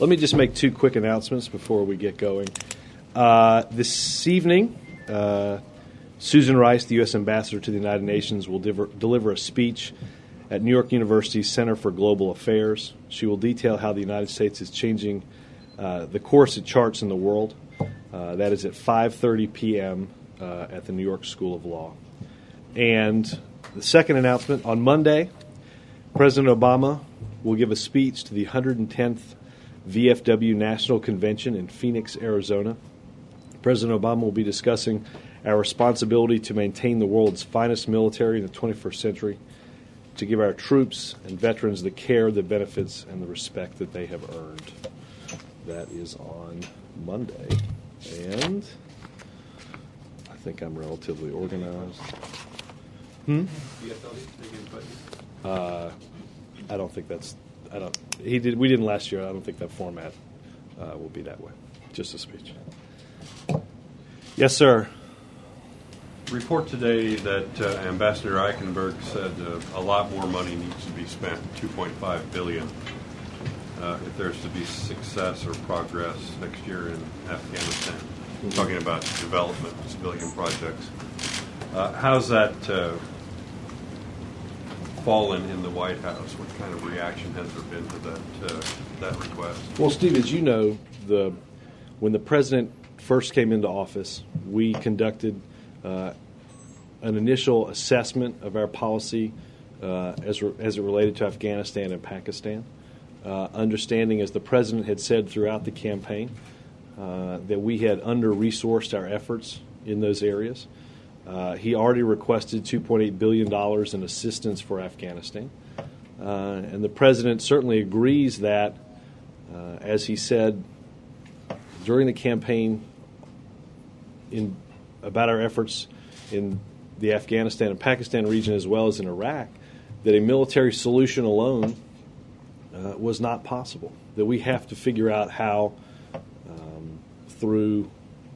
Let me just make two quick announcements before we get going. Uh, this evening, uh, Susan Rice, the U.S. Ambassador to the United Nations, will diver, deliver a speech at New York University's Center for Global Affairs. She will detail how the United States is changing uh, the course it charts in the world. Uh, that is at 5:30 p.m. Uh, at the New York School of Law. And the second announcement on Monday, President Obama will give a speech to the 110th VFW National Convention in Phoenix, Arizona. President Obama will be discussing our responsibility to maintain the world's finest military in the 21st century, to give our troops and veterans the care, the benefits, and the respect that they have earned. That is on Monday. And I think I'm relatively organized. Hmm? Uh, I don't think that's. I don't. He did. We didn't last year. I don't think that format uh, will be that way. Just a speech. Yes, sir. Report today that uh, Ambassador Eikenberry said uh, a lot more money needs to be spent, 2.5 billion, uh, if there's to be success or progress next year in Afghanistan. Mm-hmm. Talking about development, civilian projects. Uh, how's that uh, fallen in the White House? What kind of reaction has there been to that uh, that request? Well, Steve, as you know, the when the president first came into office, we conducted uh, an initial assessment of our policy uh, as, re- as it related to Afghanistan and Pakistan. Uh, understanding, as the president had said throughout the campaign, uh, that we had under resourced our efforts in those areas. Uh, he already requested $2.8 billion in assistance for Afghanistan. Uh, and the president certainly agrees that, as he said during the campaign, in about our efforts in the Afghanistan and Pakistan region as well as in Iraq that a military solution alone uh, was not possible. That we have to figure out how, um, through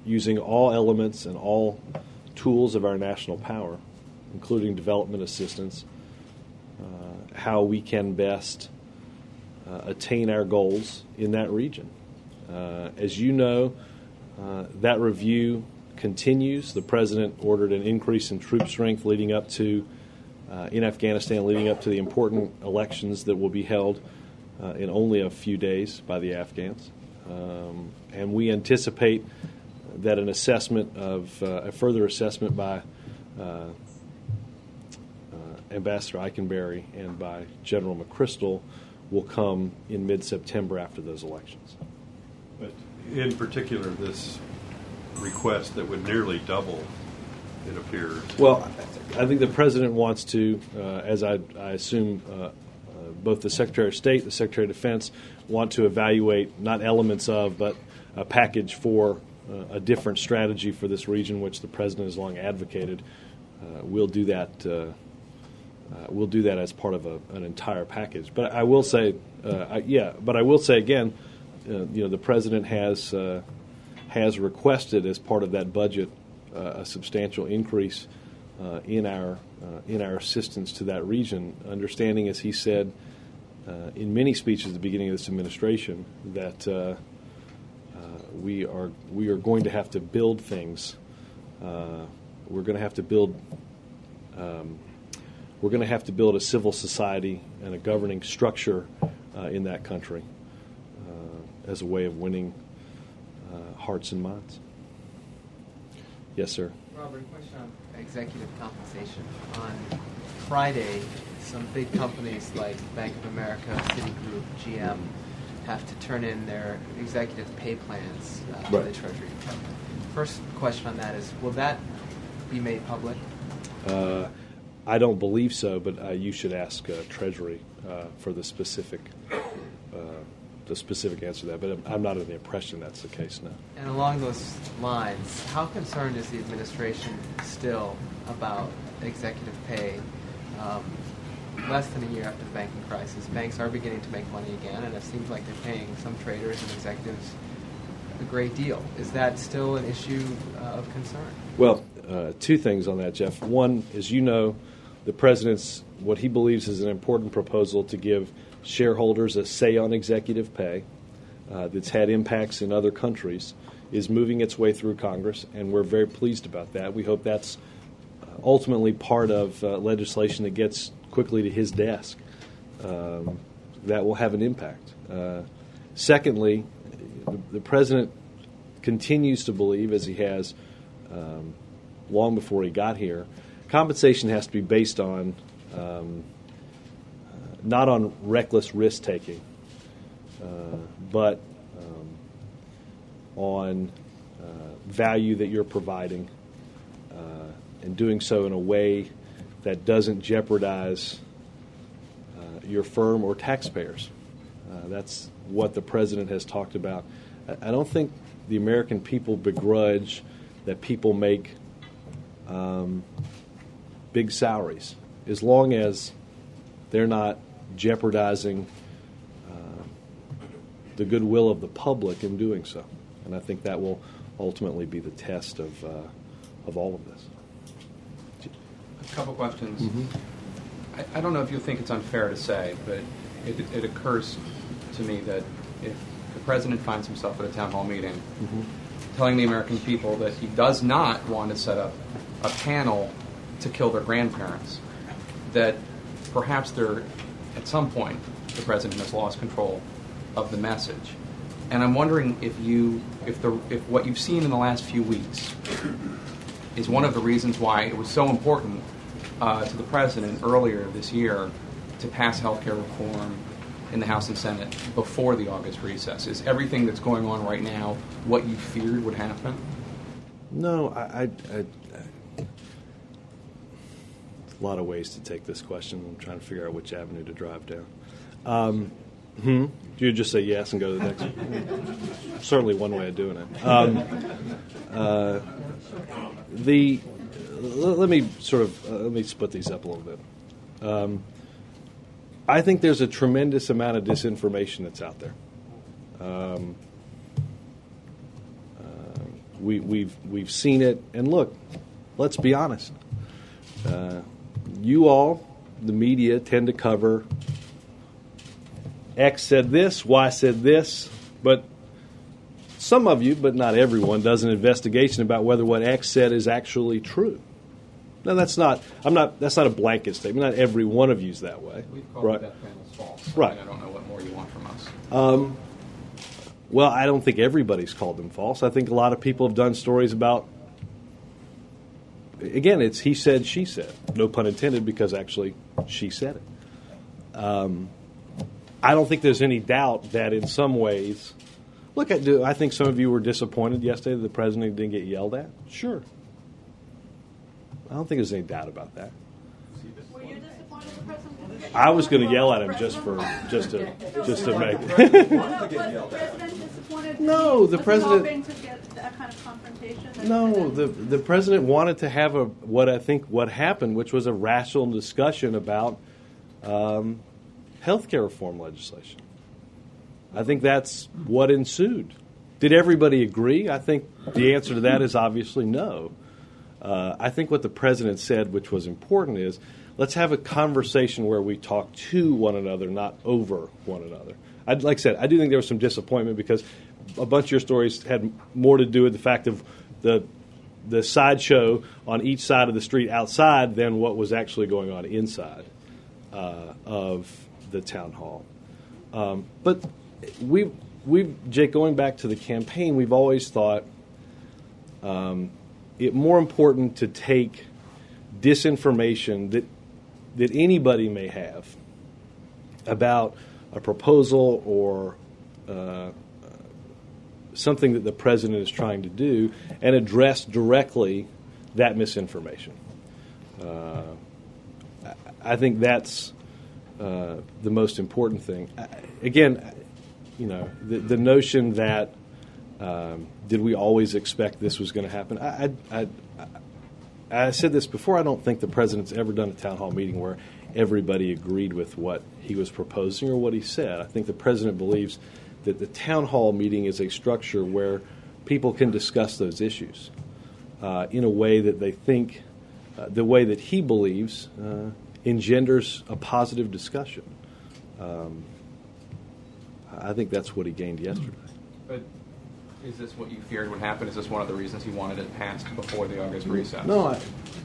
using all elements and all tools of our national power, including development assistance, uh, how we can best uh, attain our goals in that region. Uh, as you know, uh, that review continues. The president ordered an increase in troop strength leading up to uh, in Afghanistan, leading up to the important elections that will be held uh, in only a few days by the Afghans. Um, and we anticipate that an assessment of uh, a further assessment by uh, uh, Ambassador Eikenberry and by General McChrystal will come in mid-September after those elections. But in particular, this request that would nearly double, it appears. Well, I think the president wants to, uh, as I, I assume uh, both the Secretary of State, the Secretary of Defense, want to evaluate not elements of, but a package for a different strategy for this region, which the president has long advocated. Uh, we'll do that. Uh, we'll do that as part of a, an entire package. But I will say, I, yeah. But I will say again, you know, the president has has requested as part of that budget uh, a substantial increase uh, in our uh, in our assistance to that region. Understanding, as he said uh, in many speeches at the beginning of this administration, that uh, we are we are going to have to build things. we're going to have to build. Um, we're going to have to build a civil society and a governing structure in that country as a way of winning uh, hearts and minds. Yes, sir. Robert, question on executive compensation. On Friday, some big companies like Bank of America, Citigroup, GM have to turn in their executive pay plans uh, right. to the Treasury Department. First question on that is, will that be made public? Uh, I don't believe so, but uh, you should ask uh, Treasury uh, for the specific uh, the specific answer to that, but I'm not of the impression that's the case now. And along those lines, how concerned is the administration still about executive pay? Um, less than a year after the banking crisis, banks are beginning to make money again, and it seems like they're paying some traders and executives a great deal. Is that still an issue uh, of concern? Well, uh, two things on that, Jeff. One, as you know, the president's what he believes is an important proposal to give shareholders a say on executive pay. uh, that's had impacts in other countries is moving its way through Congress, and we're very pleased about that. We hope that's ultimately part of uh, legislation that gets quickly to his desk. Um, that will have an impact. Uh, secondly, the, the, president continues to believe, as he has um, long before he got here, compensation has to be based on um, not on reckless risk taking, uh, but um, on uh, value that you're providing and doing so in a way that doesn't jeopardize uh, your firm or taxpayers. Uh, that's what the president has talked about. I, don't think the American people begrudge that people make um, big salaries as long as they're not jeopardizing uh, the goodwill of the public in doing so. And I think that will ultimately be the test of, uh, of all of this. A couple questions. Mm-hmm. I, I, don't know if you think it's unfair to say, but it, it, occurs to me that if the president finds himself at a town hall meeting mm-hmm. telling the American people that he does not want to set up a panel to kill their grandparents, that perhaps there at some point, the president has lost control of the message. And I'm wondering if you, if the, if what you've seen in the last few weeks is one of the reasons why it was so important uh, to the president earlier this year to pass health care reform in the House and Senate before the August recess. Is everything that's going on right now what you feared would happen? No, I, I, I a lot of ways to take this question. I'm trying to figure out which avenue to drive down. Um, hmm? You just say yes and go to the next. Certainly, one way of doing it. Um, uh, the let me sort of uh, let me split these up a little bit. Um, I think there's a tremendous amount of disinformation that's out there. Um, uh, we, we've we've seen it, and look, let's be honest. Uh, you all, the media, tend to cover X said this, Y said this, but some of you, but not everyone, does an investigation about whether what X said is actually true. Now that's not. I'm not. That's not a blanket statement. Not every one of you is that way. We've called right. that panel's false. Right. I, don't know what more you want from us. Um, well, I don't think everybody's called them false. I think a lot of people have done stories about again, it's he said, she said. No pun intended, because actually she said it. Um, I don't think there's any doubt that in some ways, look, I, do, I think some of you were disappointed yesterday that the president didn't get yelled at. Sure. I don't think there's any doubt about that. Were you disappointed? I was going to yell at him just for just to just to make. no, the president that kind of confrontation? No, the the president wanted to have a what I think what happened, which was a rational discussion about um, health care reform legislation. I think that's what ensued. Did everybody agree? I think the answer to that is obviously no. Uh, I think what the president said, which was important, is let's have a conversation where we talk to one another, not over one another. I'd, like I said, I do think there was some disappointment because a bunch of your stories had more to do with the fact of the the sideshow on each side of the street outside than what was actually going on inside uh, of the town hall. Um, but we we Jake, going back to the campaign, we've always thought um, it more important to take disinformation that that anybody may have about a proposal or uh, something that the president is trying to do and address directly that misinformation. Uh, I think that's uh, the most important thing. Again, you know, the, the notion that um, did we always expect this was going to happen? I, I, I, I said this before. I don't think the president's ever done a town hall meeting where everybody agreed with what he was proposing or what he said. I think the president believes that the town hall meeting is a structure where people can discuss those issues uh, in a way that they think, uh, the way that he believes, uh, engenders a positive discussion. Um, I think that's what he gained yesterday. But is this what you feared would happen? Is this one of the reasons he wanted it passed before the August recess? No, I,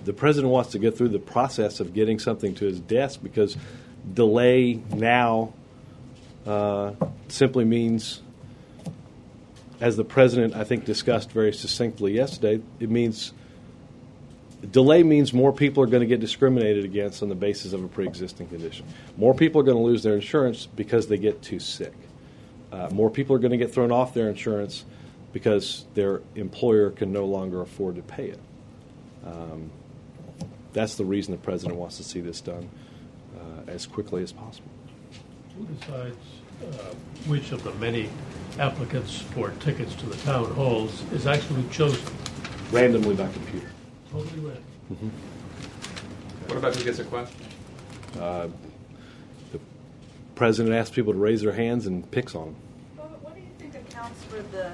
the president wants to go through the process of getting something to his desk because delay now uh, simply means, as the president I think discussed very succinctly yesterday, it means delay means more people are going to get discriminated against on the basis of a pre-existing condition. More people are going to lose their insurance because they get too sick. Uh, more people are going to get thrown off their insurance because their employer can no longer afford to pay it. Um, that's the reason the president wants to see this done uh, as quickly as possible. Who decides uh, which of the many applicants for tickets to the town halls is actually chosen? Randomly by computer. Totally random. What about who gets a question? The president asks people to raise their hands and picks on them. Well, What do you think accounts for the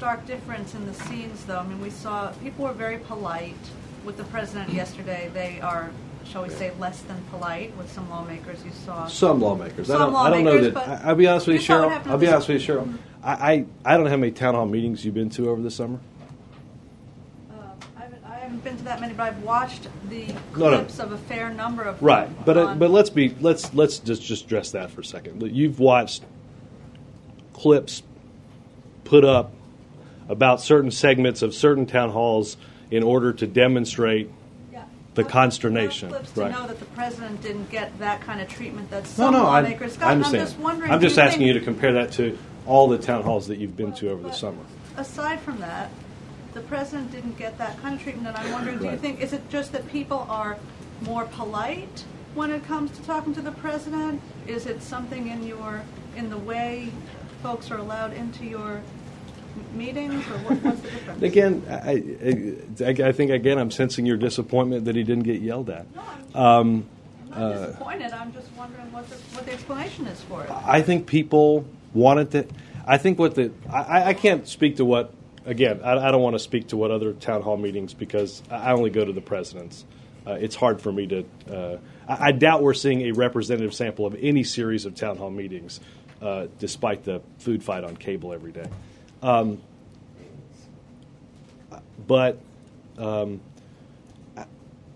stark difference in the scenes, though? I mean, we saw, people were very polite with the president yesterday. They are, shall we say, less than polite with some lawmakers you saw. Some lawmakers. I Some don't, I don't know lawmakers, that. I, I'll be honest with you, Cheryl. I'll be honest with you, Cheryl. I, I, I don't know how many town hall meetings you've been to over the summer. Uh, I haven't, I haven't been to that many, but I've watched the No, no. clips of a fair number of. Right, but uh, but let's be let's let's just just address that for a second. You've watched clips put up about certain segments of certain town halls in order to demonstrate. Yeah. the Enough- consternation, enough clips to know that the president didn't get that kind of treatment that No, some no, I, lawmakers got. I And understand. I'm just wondering. I'm just you asking you to compare that to all the town halls that you've been to over the summer. Aside from that, the president didn't get that kind of treatment, and I'm wondering, do you think, is it just that people are more polite when it comes to talking to the president? Is it something in your, in the way folks are allowed into your m- meetings, or what, what's the difference? Again, I, I, I think again I'm sensing your disappointment that he didn't get yelled at. No, I'm, Um, I'm not disappointed, I'm just wondering what the, what the explanation is for it. I think people wanted to. I think what the I, I can't speak to what again. I, I don't want to speak to what other town hall meetings because I I only go to the presidents. Uh, it's hard for me to. Uh, I, I doubt we're seeing a representative sample of any series of town hall meetings, uh, despite the food fight on cable every day. Um, but um,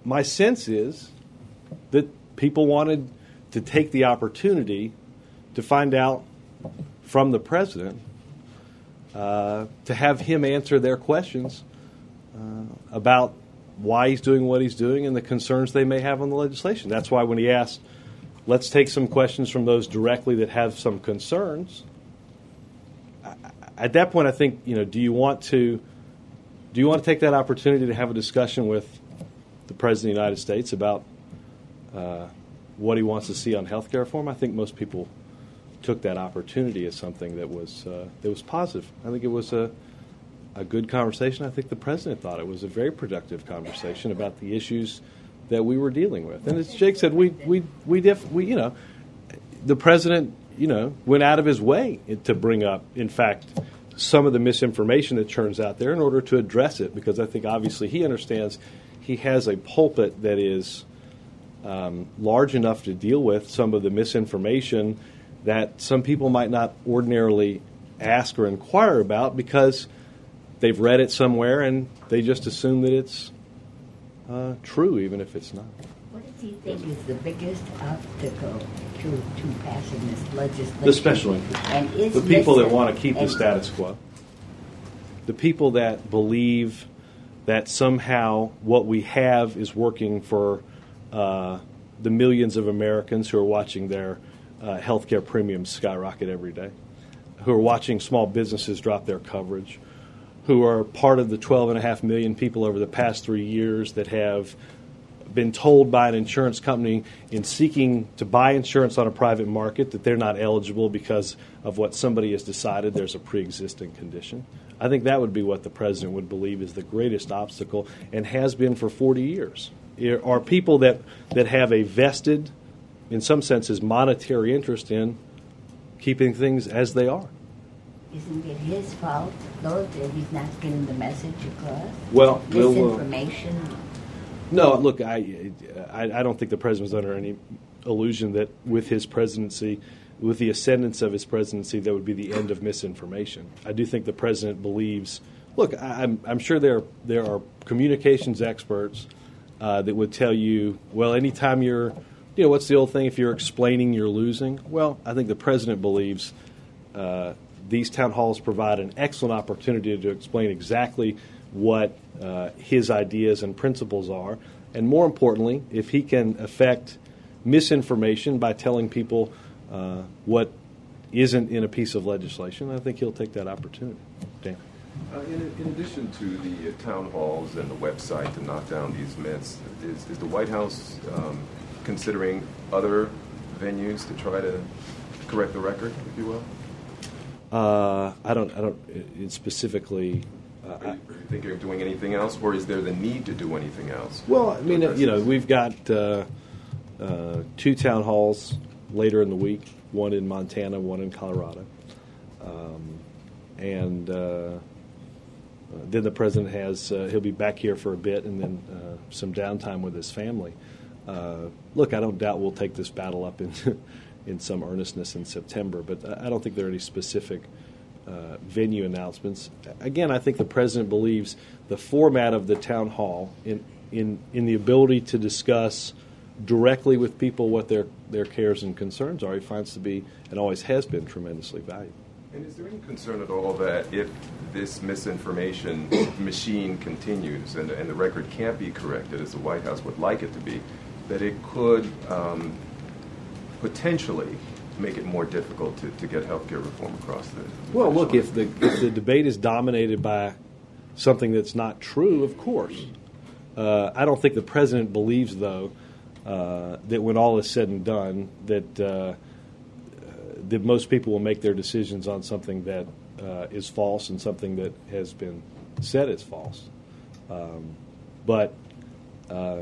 my sense is that people wanted to take the opportunity to find out from the president uh, to have him answer their questions uh, about why he's doing what he's doing and the concerns they may have on the legislation. That's why when he asked, let's take some questions from those directly that have some concerns. At that point, I think you know. Do you want to? Do you want to take that opportunity to have a discussion with the president of the United States about uh, what he wants to see on health care reform? I think most people took that opportunity as something that was uh, that was positive. I think it was a a good conversation. I think the president thought it was a very productive conversation about the issues that we were dealing with. And as Jake said, we we we, def, we you know the president you know went out of his way to bring up, in fact, some of the misinformation that turns out there in order to address it. Because I think obviously he understands he has a pulpit that is um, large enough to deal with some of the misinformation that some people might not ordinarily ask or inquire about because they've read it somewhere and they just assume that it's uh, true, even if it's not. He think is the biggest obstacle to, to passing this legislation? The special interest. And is The people that want to keep the status quo. The people that believe that somehow what we have is working for uh, the millions of Americans who are watching their uh, health care premiums skyrocket every day, who are watching small businesses drop their coverage, who are part of the 12.5 million people over the past three years that have been told by an insurance company in seeking to buy insurance on a private market that they're not eligible because of what somebody has decided there's a pre-existing condition. I think that would be what the president would believe is the greatest obstacle and has been for 40 years. There are people that, that have a vested, in some senses, monetary interest in keeping things as they are. Isn't it his fault, though, that he's not getting the message across? Well, we'll, uh, Misinformation. No, look, I, I, I don't think the president was under any illusion that with his presidency with the ascendance of his presidency, that would be the end of misinformation. I do think the president believes. Look, I, I'm, I'm sure there are, there are communications experts uh, that would tell you, well, anytime you're, you know, what's the old thing? If you're explaining, you're losing. Well, I think the president believes uh, these town halls provide an excellent opportunity to explain exactly what uh, his ideas and principles are, and more importantly, if he can affect misinformation by telling people uh, what isn't in a piece of legislation, I think he'll take that opportunity. Dan. Uh, in, in addition to the uh, town halls and the website to knock down these myths, is, is the White House um, considering other venues to try to correct the record, if you will? Uh, I don't. I don't. It specifically. Uh, Are you, are you thinking of doing anything else, or is there the need to do anything else? Well, I mean, uh, you know, we've got uh, uh, two town halls later in the week. One in Montana, one in Colorado, um, and uh, then the president has uh, he'll be back here for a bit, and then uh, some downtime with his family. Uh, look, I don't doubt we'll take this battle up in in some earnestness in September, but I I don't think there are any specific uh, venue announcements. Again, I think the president believes the format of the town hall in in in the ability to discuss directly with people what their their cares and concerns are. He finds to be and always has been tremendously valuable. And is there any concern at all that if this misinformation machine continues and, and the record can't be corrected as the White House would like it to be, that it could um, potentially make it more difficult to, to get health care reform across the Well, look, line? if the if the debate is dominated by something that's not true, of course. Uh, I don't think the president believes, though, uh, that when all is said and done, that uh, that most people will make their decisions on something that uh, is false and something that has been said is false. Um, but uh,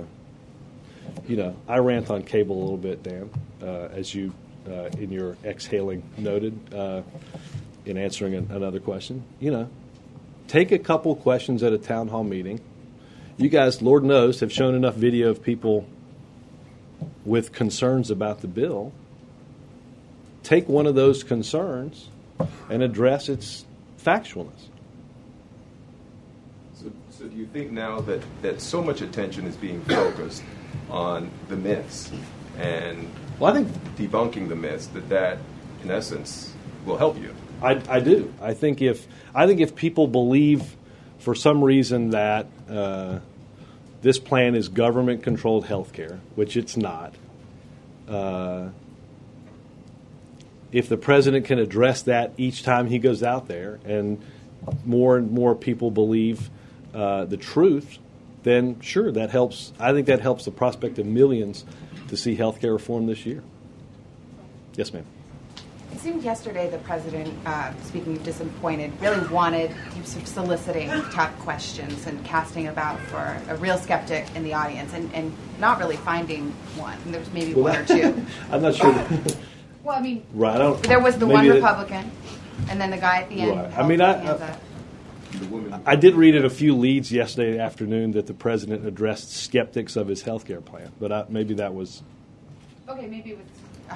you know, I rant on cable a little bit, Dan, uh, as you uh, in your exhaling noted uh, in answering an, another question. You know, take a couple questions at a town hall meeting. You guys, Lord knows, have shown enough video of people with concerns about the bill. Take one of those concerns and address its factualness. So, so do you think now that, that so much attention is being focused on the myths and Well, I think debunking the myths, that that, in essence, will help you? I, I do. I think if I think if people believe for some reason that uh, this plan is government controlled health care, which it's not, uh, if the president can address that each time he goes out there, and more and more people believe uh, the truth, then sure, that helps. I think that helps the prospect of millions to see health care reform this year. Yes, ma'am. It seemed yesterday the president, uh, speaking of disappointed, really wanted you sort of soliciting tough questions and casting about for a real skeptic in the audience and, and not really finding one. And there was maybe one or two. I'm not sure. Well, I mean, right. I there was the one that- Republican and then the guy at the end. Right. I mean, I-. The woman, I did read in a few leads yesterday afternoon that the president addressed skeptics of his health care plan, but I, maybe that was Okay, maybe it was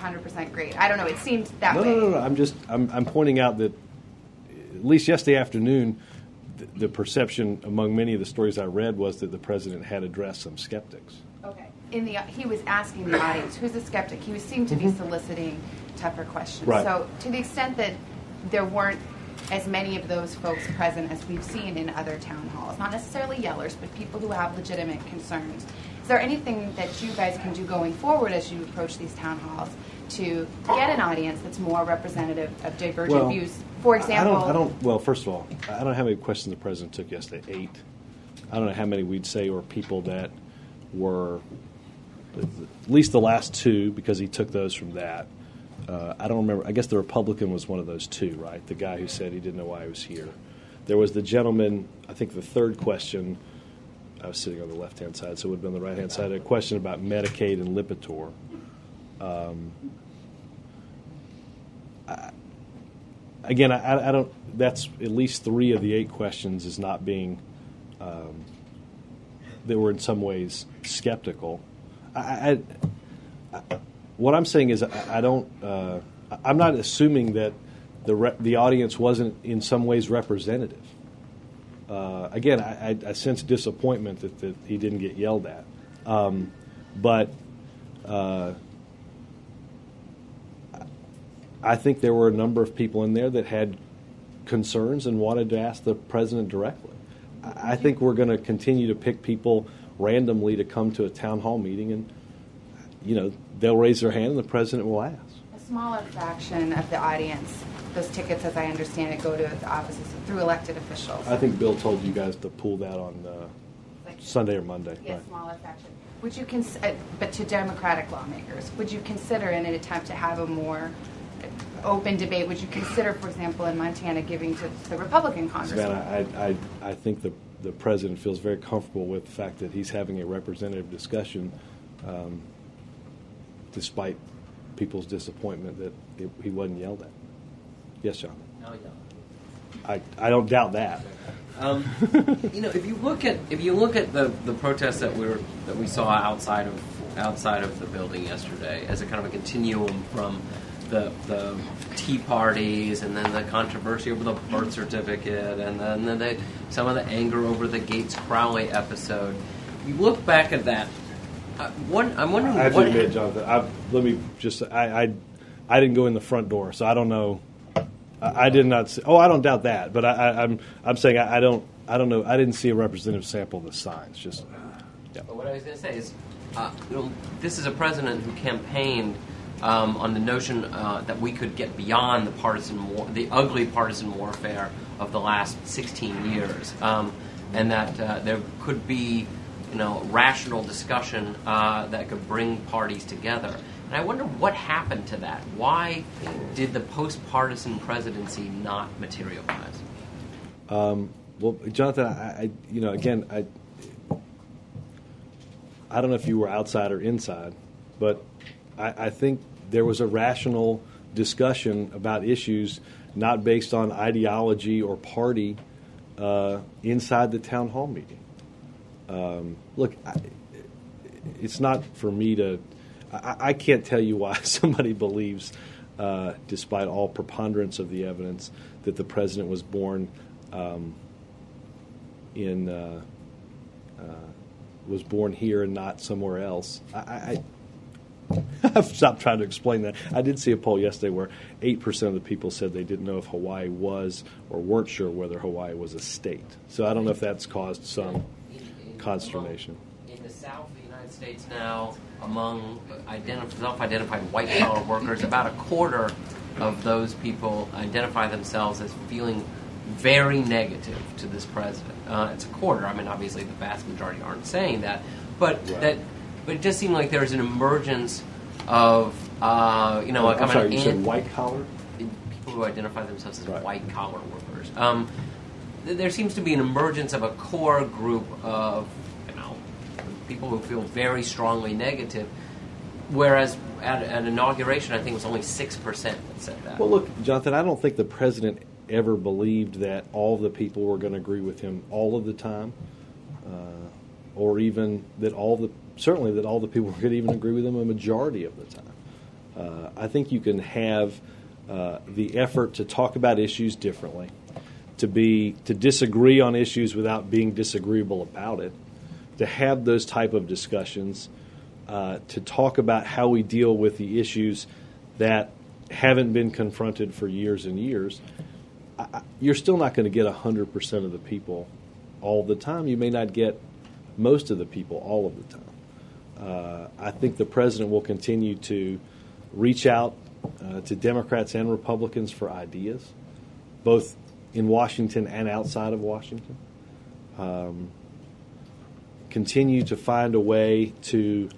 100% great. I don't know. It seemed that no, way. no, no, no. I'm just I'm, I'm pointing out that at least yesterday afternoon, the, the perception among many of the stories I read was that the president had addressed some skeptics. Okay. In the he was asking the audience, who's a skeptic? He was seemed to be soliciting tougher questions. Mm-hmm. Right. So to the extent that there weren't as many of those folks present as we've seen in other town halls, not necessarily yellers, but people who have legitimate concerns. Is there anything that you guys can do going forward as you approach these town halls to get an audience that's more representative of divergent views? For example, I don't, I don't. Well, first of all, I don't know how many questions the president took yesterday. Eight. I don't know how many we'd say were people that were at least the last two because he took those from that. Uh, I don't remember. I guess the Republican was one of those two, right? The guy who said he didn't know why he was here. There was the gentleman. I think the third question. I was sitting on the left hand side, so it would have been the right hand side. A question about Medicaid and Lipitor. again, I, I don't. That's at least three of the eight questions is not being. Um, that were in some ways skeptical. I, I, I, what I'm saying is, I, I don't. Uh, I'm not assuming that the re- the audience wasn't in some ways representative. Uh, again, I, I, I sense disappointment that, that he didn't get yelled at, um, but uh, I think there were a number of people in there that had concerns and wanted to ask the president directly. I, I think we're going to continue to pick people randomly to come to a town hall meeting, and you know they'll raise their hand and the president will ask. A smaller fraction of the audience, those tickets, as I understand it, go to the offices through elected officials. I think Bill told you guys to pull that on uh, Like- Sunday or Monday. Yes, right. smaller fraction. Would you cons- uh, but to Democratic lawmakers, would you consider in an attempt to have a more open debate, would you consider, for example, in Montana, giving to the Republican congressman? Savannah, I, I, I think the, the president feels very comfortable with the fact that he's having a representative discussion, um, despite people's disappointment that it, he wasn't yelled at. Yes, John. No, yeah. I, I don't doubt that. Um, you know, if you look at if you look at the, the protests that we were that we saw outside of outside of the building yesterday as a kind of a continuum from the the tea parties and then the controversy over the birth certificate and then, then the, some of the anger over the Gates Crowley episode. You look back at that. Uh, one, I'm wondering I have to admit, Jonathan, I, let me just, I, I, I didn't go in the front door, so I don't know. I, I did not see, oh, I don't doubt that, but I, I, I'm, I'm saying I, I don't, I don't know, I didn't see a representative sample of the signs, just, yeah. But what I was going to say is, uh, you know, this is a president who campaigned um, on the notion uh, that we could get beyond the partisan, war, the ugly partisan warfare of the last 16 years, um, and that uh, there could be, you know, rational discussion uh, that could bring parties together. And I wonder what happened to that. Why did the post-partisan presidency not materialize? Um, well, Jonathan, I, I, you know, again, I, I don't know if you were outside or inside, but I, I think there was a rational discussion about issues not based on ideology or party uh, inside the town hall meeting. Um, look, I, it's not for me to. I, I can't tell you why somebody believes, uh, despite all preponderance of the evidence, that the president was born um, in uh, uh, was born here and not somewhere else. I, I, I've stopped trying to explain that. I did see a poll yesterday where eight percent of the people said they didn't know if Hawaii was or weren't sure whether Hawaii was a state. So I don't know if that's caused some consternation. In the South of the United States now, among identif- self-identified white-collar workers, about a quarter of those people identify themselves as feeling very negative to this president. Uh, it's a quarter. I mean, obviously, the vast majority aren't saying that, but Right. that, but it does seem like there's an emergence of, uh, you know, I'm kind sorry, of you said white collar. people who identify themselves as Right. white collar workers. Um, th- there seems to be an emergence of a core group of people who feel very strongly negative, whereas at an inauguration, I think it was only six percent that said that. Well, look, Jonathan, I don't think the president ever believed that all the people were going to agree with him all of the time, uh, or even that all the certainly that all the people could even agree with him a majority of the time. Uh, I think you can have uh, the effort to talk about issues differently, to be to disagree on issues without being disagreeable about it, to have those type of discussions, uh, to talk about how we deal with the issues that haven't been confronted for years and years. I, you're still not going to get 100% of the people all the time. You may not get most of the people all of the time. Uh, I think the president will continue to reach out uh, to Democrats and Republicans for ideas, both in Washington and outside of Washington. Um, continue to find a way to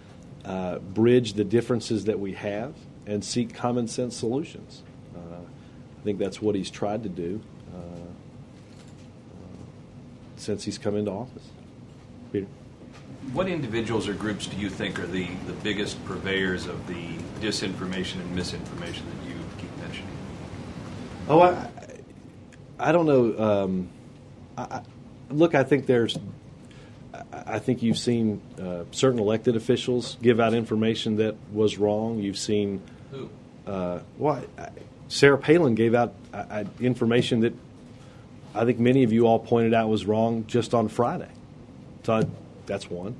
uh, bridge the differences that we have and seek common sense solutions. Uh, I think that's what he's tried to do uh, uh, since he's come into office. Peter? What individuals or groups do you think are the, the biggest purveyors of the disinformation and misinformation that you keep mentioning? Oh, I, I don't know. Um, I, I, look, I think there's. I- I think you've seen uh, certain elected officials give out information that was wrong. You've seen Who? Uh, well, I- Sarah Palin gave out uh, uh, information that I think many of you all pointed out was wrong just on Friday. So I, that's one.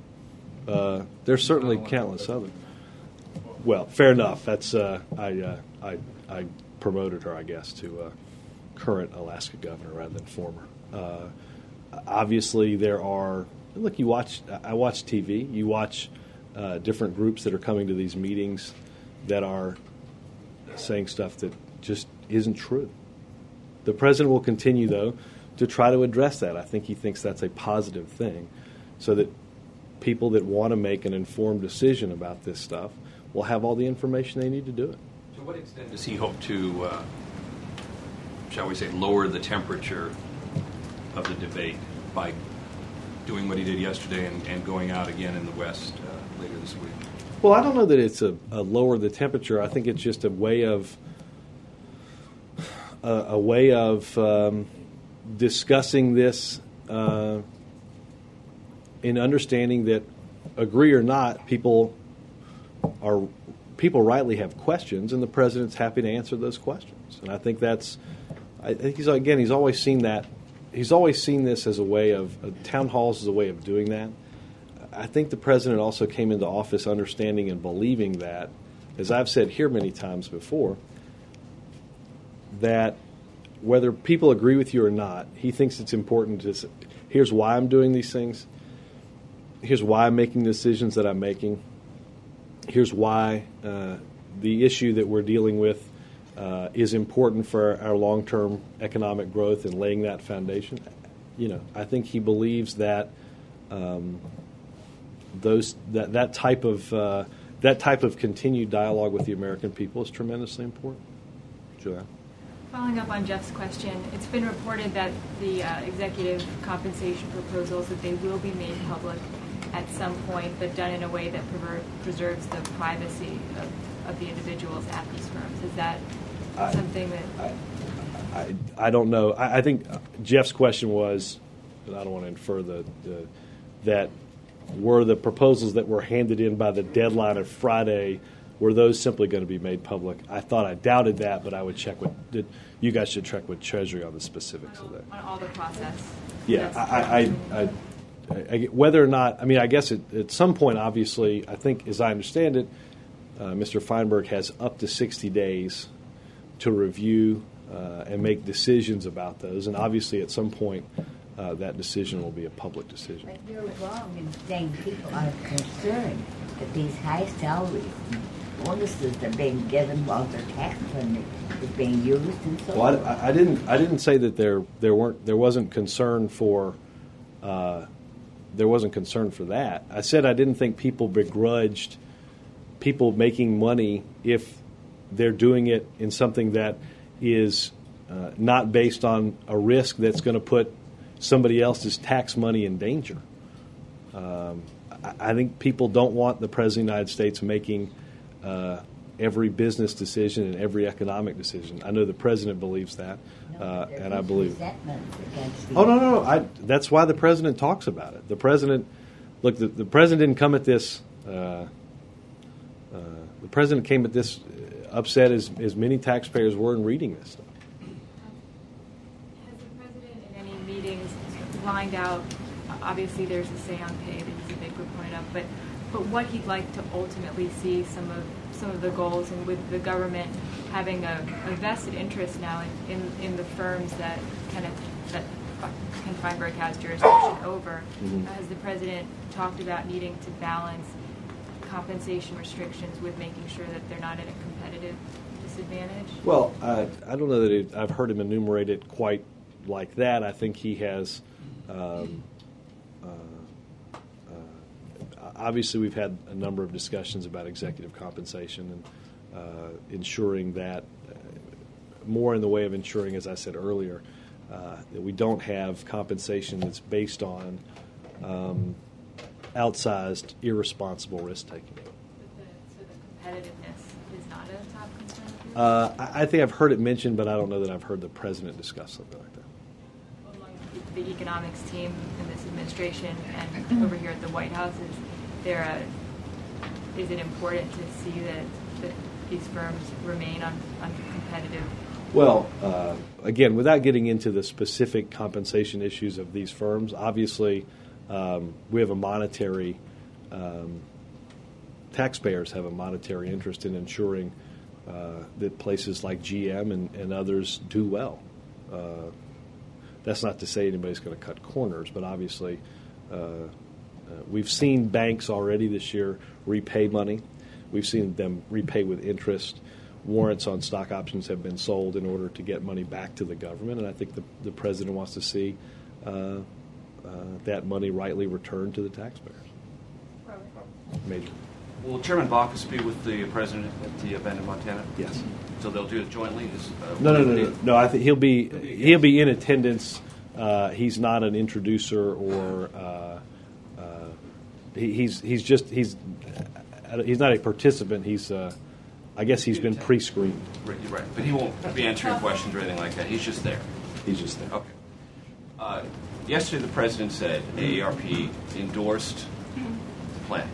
Uh, there's certainly countless other. Well, fair enough. That's uh, I, uh, I I promoted her, I guess, to uh, current Alaska governor rather than former. Uh, obviously, there are. Look, you watch. I watch TV. You watch uh, different groups that are coming to these meetings that are saying stuff that just isn't true. The president will continue, though, to try to address that. I think he thinks that's a positive thing, so that people that want to make an informed decision about this stuff will have all the information they need to do it. To what extent does he hope to, uh, shall we say, lower the temperature of the debate by doing what he did yesterday and, and going out again in the West uh, later this week? Well, I don't know that it's a, a lower the temperature. I think it's just a way of a, a way of um, discussing this uh, in understanding that, agree or not, people are people rightly have questions, and the president's happy to answer those questions. And I think that's, I think he's again, he's always seen that, he's always seen this as a way of uh, town halls as a way of doing that. I think the president also came into office understanding and believing that, as I've said here many times before, that whether people agree with you or not, he thinks it's important to. Here's why I'm doing these things. Here's why I'm making the decisions that I'm making. Here's why uh, the issue that we're dealing with uh, is important for our long-term economic growth and laying that foundation. You know, I think he believes that um, those that that type of uh, that type of continued dialogue with the American people is tremendously important. Joanne. Following up on Jeff's question, it's been reported that the uh, executive compensation proposals, that they will be made public at some point, but done in a way that preserves the privacy of, of the individuals at these firms. Is that I- something that? I, I don't know. I, I think Jeff's question was, and I don't want to infer the, the that were the proposals that were handed in by the deadline of Friday were those simply going to be made public? I thought I doubted that, but I would check with did, you guys should check with Treasury on the specifics of that. On all the process? Yeah, I, I, I, I, I, I- whether or not, I mean, I guess at, at some point, obviously, I think, as I understand it, uh, Mr. Feinberg has up to 60 days to review uh, and make decisions about those, and obviously, at some point, uh, that decision will be a public decision. But you're wrong in saying people are concerned that these high salaries, bonuses are being given while their tax funding is being used and so Well. I, I didn't. I didn't say that there there weren't there wasn't concern for uh, there wasn't concern for that. I said I didn't think people begrudged people making money if they're doing it in something that is uh, not based on a risk that's going to put somebody else's tax money in danger. Um, I, I think people don't want the president of the United States making uh, every business decision and every economic decision. I know the president believes that, No, uh, and I believe. Oh no, no, no! I, that's why the president talks about it. The president, look, the, the president didn't come at this. Uh, uh, the president came at this upset as as many taxpayers were in reading this stuff. Has the president in any meetings lined out, obviously there's a say on pay that he's a big proponent of, but, but what he'd like to ultimately see some of, some of the goals and with the government having a, a vested interest now in, in, in the firms that kind of, that Ken Feinberg has jurisdiction over. Mhm. Has the president talked about needing to balance compensation restrictions with making sure that they're not in a competitive disadvantage? Well, uh, I don't know that it, I've heard him enumerate it quite like that. I think he has. Um, uh, uh, obviously, we've had a number of discussions about executive compensation and uh, ensuring that uh, more in the way of ensuring, as I said earlier, uh, that we don't have compensation that's based on um, outsized, irresponsible risk taking. So the competitiveness is not a top concern of yours? Uh, I I think I've heard it mentioned, but I don't know that I've heard the president discuss something like that. among the economics team in this administration and over here at the White House, is there a, is it important to see that, that these firms remain un- uncompetitive? Well, uh, again, without getting into the specific compensation issues of these firms, obviously um, we have a monetary, um, taxpayers have a monetary interest in ensuring that places like GM and, and others do well. Uh, that's not to say anybody's going to cut corners, but obviously uh, uh, we've seen banks already this year repay money. We've seen them repay with interest warrants on stock options have been sold in order to get money back to the government, and I think the, the president wants to see uh, uh, that money rightly returned to the taxpayers. Major. Will Chairman Baucus be with the president at the event in Montana? Yes. So they'll do it jointly? Uh, No, no, no, no. No, I think he'll be he'll be in attendance. Uh, he's not an introducer or uh, uh, he, he's he's just he's he's not a participant. He's uh, I guess he's been pre-screened. Right, you're right, but he won't be answering questions or anything like that. He's just there. He's just there. Okay. Uh, yesterday, the president said AARP endorsed the plan.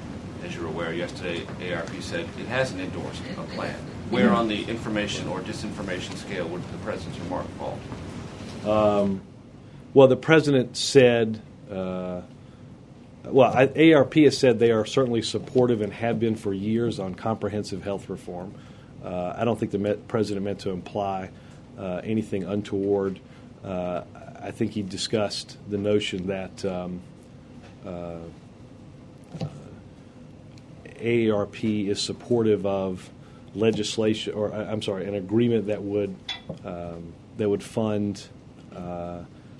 As you're aware, yesterday AARP said it hasn't endorsed a plan. Where on the information or disinformation scale would the president's remark fall? Um, well, the president said, uh, well, I, AARP has said they are certainly supportive and have been for years on comprehensive health reform. Uh, I don't think the Met, president meant to imply uh, anything untoward. Uh, I think he discussed the notion that um, uh, AARP is supportive of legislation, or I- I'm sorry, an agreement that would um, that would fund uh,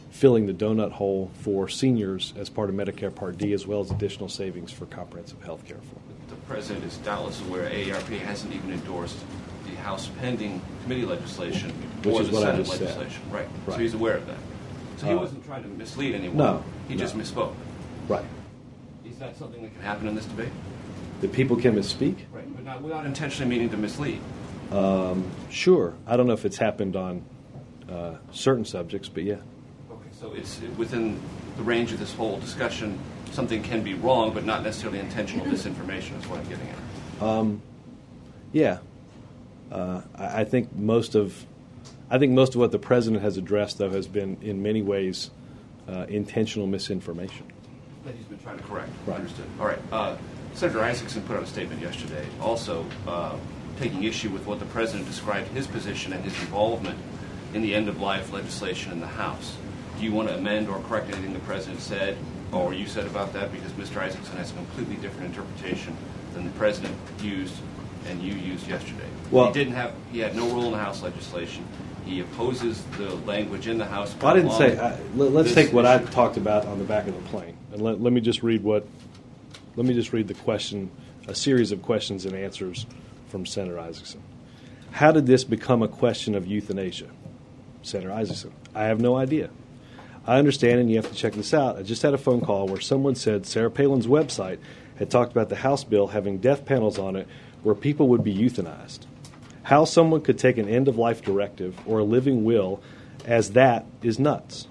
filling the donut hole for seniors as part of Medicare Part D, as well as additional savings for comprehensive health care reform. The president is doubtless aware AARP hasn't even endorsed the House pending committee legislation Which or is the what I Senate just said. legislation. Right. So he's aware of that. So he Uh, wasn't trying to mislead anyone. No, He no. just misspoke. Right. Is that something that can happen in this debate? That people can misspeak? Right. But not without intentionally meaning to mislead. Um, sure. I don't know if it's happened on uh, certain subjects, but yeah. Okay. So it's within the range of this whole discussion. Something can be wrong, but not necessarily intentional disinformation. Is what I'm getting at. Um, yeah, uh, I, I think most of, I think most of what the president has addressed, though, has been in many ways uh, intentional misinformation. That he's been trying to correct. Right. Understood. All right. Senator Isakson put out a statement yesterday, also uh, taking issue with what the president described his position and his involvement in the end-of-life legislation in the House. Do you want to amend or correct anything the president said or you said about that? Because Mr. Isakson has a completely different interpretation than the president used and you used yesterday. Well- he didn't have. He had no role in the House legislation. He opposes the language in the House. Well, I didn't say. I, let, let's take what I talked about on the back of the plane, and let, let me just read what. Let me just read the question, a series of questions and answers from Senator Isakson. How did this become a question of euthanasia? Senator Isakson. I have no idea. I understand, and you have to check this out. I just had a phone call where someone said Sarah Palin's website had talked about the House bill having death panels on it where people would be euthanized. How someone could take an end of life directive or a living will as that is nuts.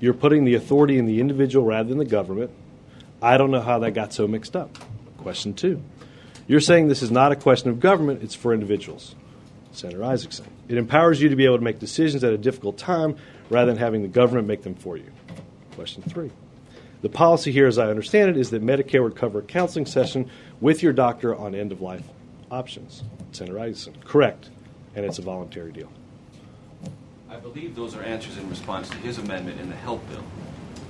You're putting the authority in the individual rather than the government. I don't know how that got so mixed up. Question two. You're saying this is not a question of government, it's for individuals. Senator Isakson. It empowers you to be able to make decisions at a difficult time rather than having the government make them for you. Question three. The policy here, as I understand it, is that Medicare would cover a counseling session with your doctor on end of life options. Senator Isakson. Correct. And it's a voluntary deal. I believe those are answers in response to his amendment in the health bill.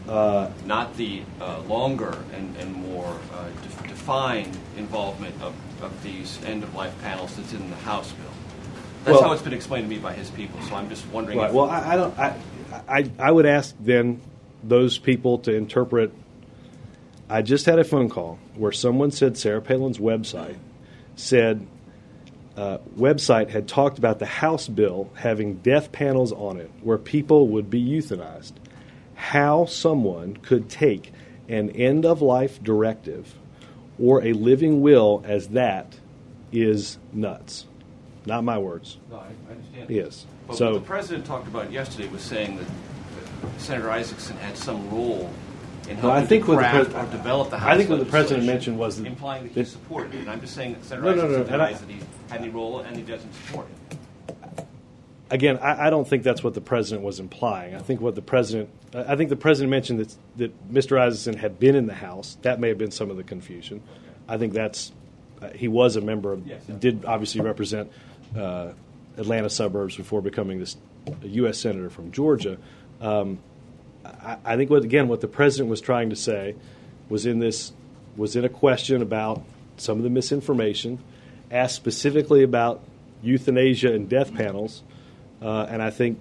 Uh, not the uh, longer and, and more uh, def- defined involvement of, of these end-of-life panels that's in the House bill. That's Well- how it's been explained to me by his people, so I'm just wondering Right. if... Well, I, I don't. I, I I would ask then those people to interpret. I just had a phone call where someone said Sarah Palin's website said uh, website had talked about the House bill having death panels on it where people would be euthanized. How someone could take an end of life directive or a living will as that is nuts. Not my words. No, I, I understand. Yes. But So- what the president talked about yesterday was saying that Senator Isakson had some role in No, I think what the pres- or develop the House I think what the president mentioned was that- implying that he supported it. And I'm just saying that Senator No, no, no, Isakson and I- that he had any role and he doesn't support it. Again, I, I don't think that's what the president was implying. I think what the president, I think the president mentioned that, that Mr. Isakson had been in the House. That may have been some of the confusion. I think that's, uh, he was a member of, Yes. did obviously represent uh, Atlanta suburbs before becoming this U.S. senator from Georgia. Um, I, I think what again what the president was trying to say was in this was in a question about some of the misinformation, asked specifically about euthanasia and death panels, uh, and I think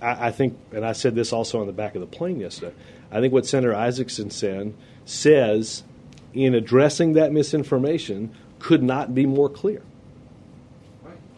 I, I think and I said this also on the back of the plane yesterday. I think what Senator Isakson said says in addressing that misinformation could not be more clear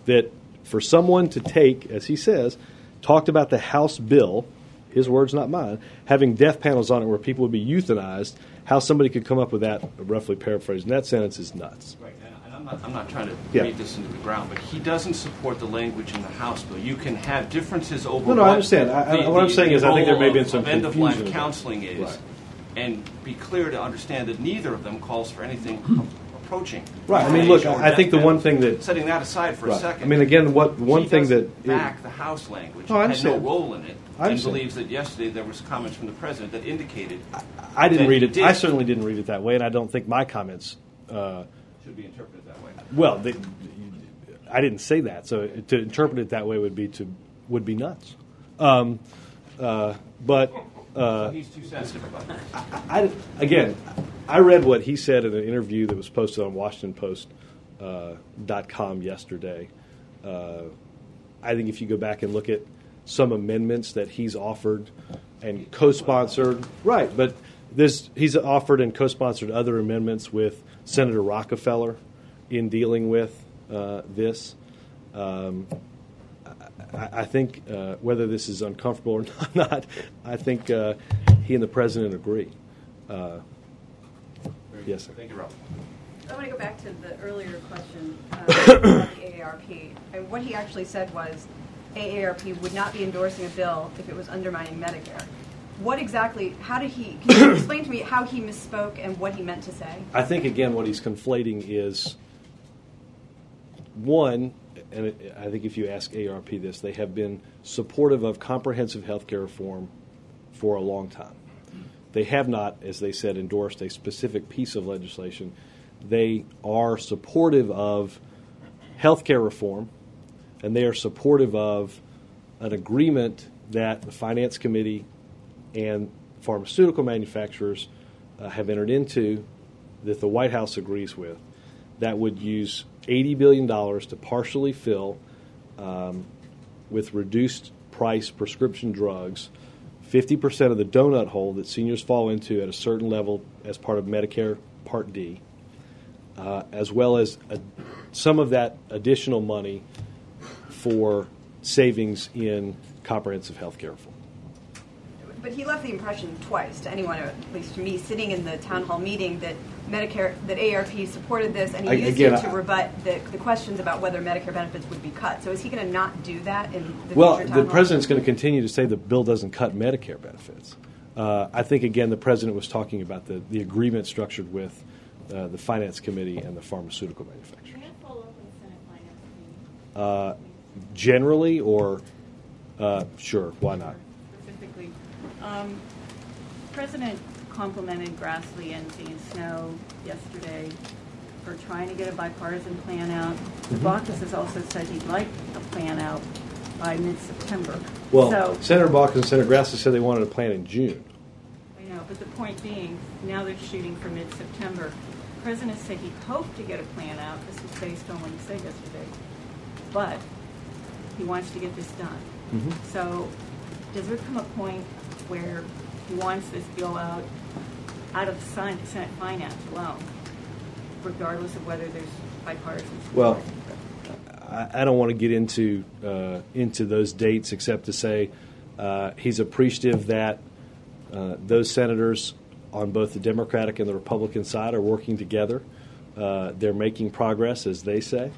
that for someone to take, as he says, talked about the House bill, his words, not mine, having death panels on it where people would be euthanized, how somebody could come up with that, roughly paraphrasing that sentence, is nuts. Right, and and I'm not, I'm not trying to Yeah. beat this into the ground, but he doesn't support the language in the House bill. You can have differences over No, no, I what understand. I- I- the- what I'm the- saying is I think there may have been some confusion about it. counseling is, Right. and be clear to understand that neither of them calls for anything approaching. Right. I mean, look, euthanasia I think the one thing that- Setting that aside for a second. I mean, again, what one thing that- back the House language Oh, I had no role in it, I and believes that yesterday there was comments from the president that indicated I didn't read it. did- I certainly didn't read it that way, and I don't think my comments. Uh, should be interpreted. Well, they, I didn't say that, so to interpret it that way would be to would be nuts. Um, uh, but uh, So he's too sensitive about it. I, again, I read what he said in an interview that was posted on WashingtonPost.com yesterday. Uh, I think if you go back and look at some amendments that he's offered and co-sponsored, right? But there's, he's offered and co-sponsored other amendments with Senator Rockefeller in dealing with uh, this. Um, I, I think uh, whether this is uncomfortable or not, I think uh, he and the president agree. Uh, yes, sir. Thank you, Rob. I want to go back to the earlier question uh, about the AARP. And what he actually said was AARP would not be endorsing a bill if it was undermining Medicare. What exactly, how did he, can you explain to me how he misspoke and what he meant to say? I think again what he's conflating is one, and I think if you ask AARP this, they have been supportive of comprehensive health care reform for a long time. They have not, as they said, endorsed a specific piece of legislation. They are supportive of health care reform, and they are supportive of an agreement that the Finance Committee and pharmaceutical manufacturers uh, have entered into that the White House agrees with that would use $80 billion to partially fill um, with reduced price prescription drugs 50% of the donut hole that seniors fall into at a certain level as part of Medicare Part D, uh, as well as a, some of that additional money for savings in comprehensive health care reform. But he left the impression twice to anyone, at least to me, sitting in the town hall meeting, that Medicare, that AARP supported this, and he I- used again, it to rebut the, the questions about whether Medicare benefits would be cut. So is he going to not do that in the Well, future the town hall? president's going to continue to say the bill doesn't cut Medicare benefits. Uh, I think, again, the president was talking about the, the agreement structured with uh, the Finance Committee and the pharmaceutical manufacturers. Can I follow up with Senate Finance Uh, generally, or uh, sure, why not? specifically. Um, President complimented Grassley and Dean Snowe yesterday for trying to get a bipartisan plan out. The Mhm. Baucus has also said he'd like a plan out by mid-September. Well, So, Senator Bach and Senator Grassley said they wanted a plan in June. I know, but the point being, now they're shooting for mid-September. The President said he hoped to get a plan out. This was based on what he said yesterday. But he wants to get this done. Mhm. So does there come a point where he wants this bill out, out of Sen- Senate Finance alone, regardless of whether there's bipartisan support? Well, I, don't want to get into uh, into those dates except to say uh, he's appreciative that uh, those senators on both the Democratic and the Republican side are working together. Uh, they're making progress, as they say,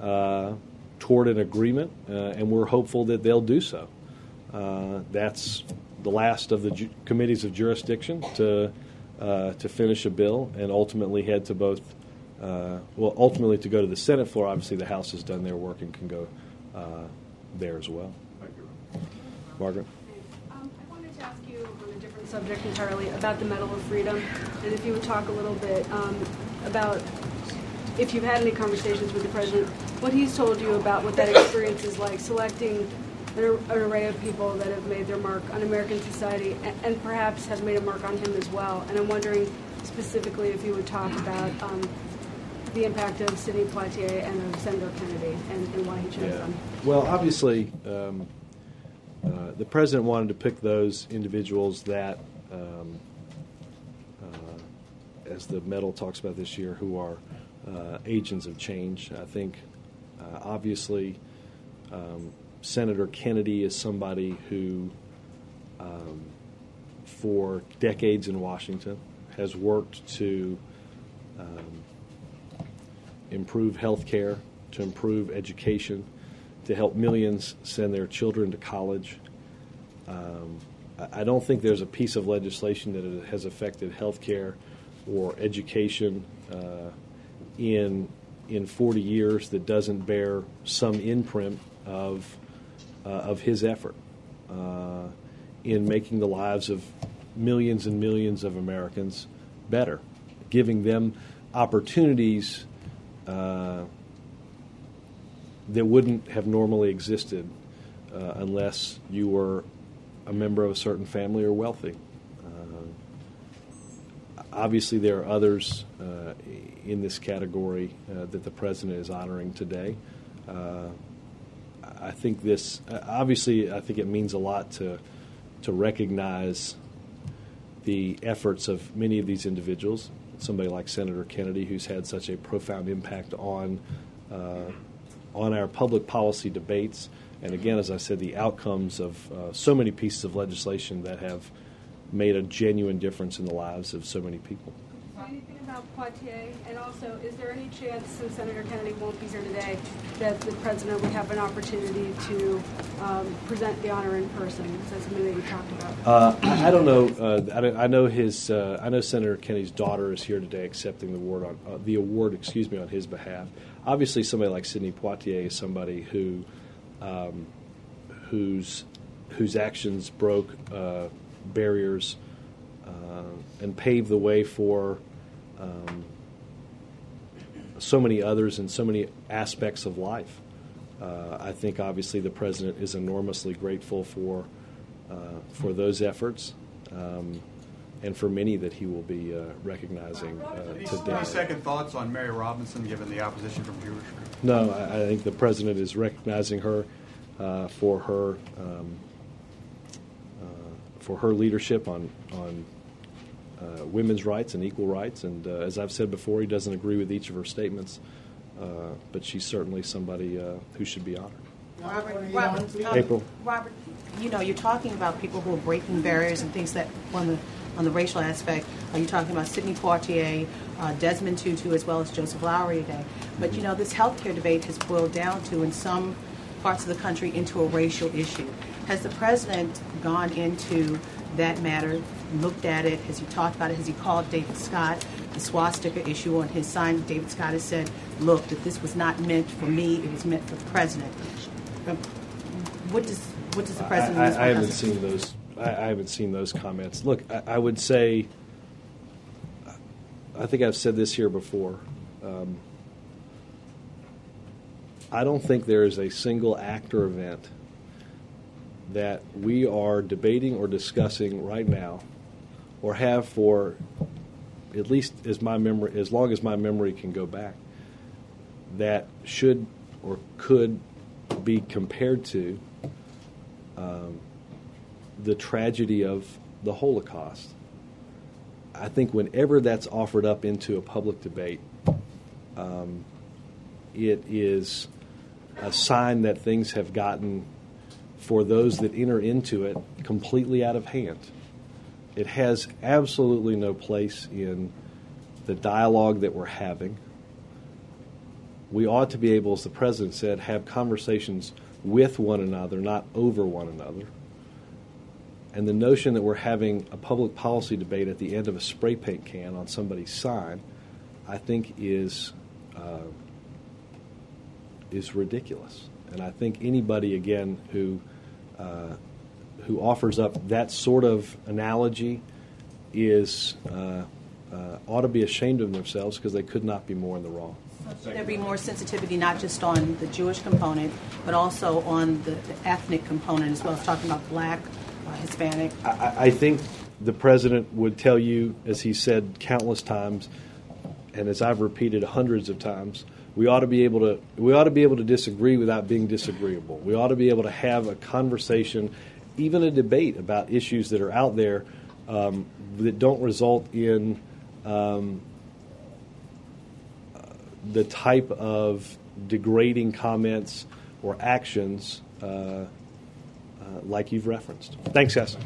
uh, toward an agreement, uh, and we're hopeful that they'll do so. That's the last of the ju- committees of jurisdiction to uh, to finish a bill and ultimately head to both. Uh, well, ultimately to go to the Senate floor. Obviously, the House has done their work and can go uh, there as well. Thank you. Margaret. Um, I wanted to ask you on a different subject entirely about the Medal of Freedom, and if you would talk a little bit um, about if you've had any conversations with the president, what he's told you about what that experience is like, selecting an, ar- an array of people that have made their mark on American society, and, and perhaps has made a mark on him as well. And I'm wondering specifically if you would talk about um, the impact of Sidney Poitier and of Senator Kennedy, and, and why he chose them. Well, obviously, um, uh, the president wanted to pick those individuals that, um, uh, as the medal talks about this year, who are uh, agents of change. I think, uh, obviously, um, Senator Kennedy is somebody who, um, for decades in Washington, has worked to um, improve health care, to improve education, to help millions send their children to college. Um, I don't think there's a piece of legislation that has affected health care or education uh, in in 40 years that doesn't bear some imprint of of his effort uh, in making the lives of millions and millions of Americans better, giving them opportunities uh, that wouldn't have normally existed uh, unless you were a member of a certain family or wealthy. Uh, obviously, there are others uh, in this category uh, that the president is honoring today. I think this, obviously, I think it means a lot to to recognize the efforts of many of these individuals. Somebody like Senator Kennedy, who's had such a profound impact on uh, on our public policy debates, and again, as I said, the outcomes of uh, so many pieces of legislation that have made a genuine difference in the lives of so many people. Anything about Poitier, and also, is there any chance, since Senator Kennedy won't be here today, that the president would have an opportunity to um, present the honor in person? Is that something that you talked about? Uh, I I don't know. Uh, I, don't- I know his. Uh, I know Senator Kennedy's daughter is here today accepting the award on uh, the award. Excuse me, on his behalf. Obviously, somebody like Sidney Poitier is somebody who, um, whose whose actions broke uh, barriers uh, and paved the way for um, so many others in so many aspects of life. Uh, I think obviously the president is enormously grateful for uh, for those efforts, um, and for many that he will be uh, recognizing uh, today. any second thoughts on Mary Robinson, given the opposition from viewers? No, I, I think the president is recognizing her uh, for her um, uh, for her leadership on on uh, women's rights and equal rights. And uh, as I've said before, he doesn't agree with each of her statements, uh, but she's certainly somebody uh, who should be honored. Robert, Robert, um, April. Robert, you know, you're talking about people who are breaking barriers and things that on the on the racial aspect. Are you talking about Sidney Poitier, uh, Desmond Tutu, as well as Joseph Lowery today? But you know, this healthcare debate has boiled down to, in some parts of the country, into a racial issue. Has the president gone into that matter, looked at it? Has he talked about it? Has he called David Scott? The swastika issue on his sign, David Scott has said, look, that this was not meant for me, it was meant for the president. Um, What does, what does the president I, I, I haven't seen those. I, I haven't seen those comments. Look, I, I would say. I think I've said this here before. Um, I don't think there is a single act or event that we are debating or discussing right now, or have for at least as my memory, as long as my memory can go back, that should or could be compared to um, the tragedy of the Holocaust. I think whenever that's offered up into a public debate, um, it is a sign that things have gotten, for those that enter into it, completely out of hand. It has absolutely no place in the dialogue that we're having. We ought to be able, as the president said, have conversations with one another, not over one another. And the notion that we're having a public policy debate at the end of a spray paint can on somebody's sign, I think is uh, is ridiculous. And I think anybody again who uh, who offers up that sort of analogy is uh, uh, ought to be ashamed of themselves because they could not be more in the wrong. Should there be more sensitivity not just on the Jewish component, but also on the the ethnic component as well as talking about black, uh, Hispanic? I, I think the president would tell you, as he said countless times, and as I've repeated hundreds of times, we ought to be able to we ought to be able to disagree without being disagreeable. We ought to be able to have a conversation, even a debate about issues that are out there um, that don't result in um, uh, the type of degrading comments or actions uh, uh, like you've referenced. Thanks, guys.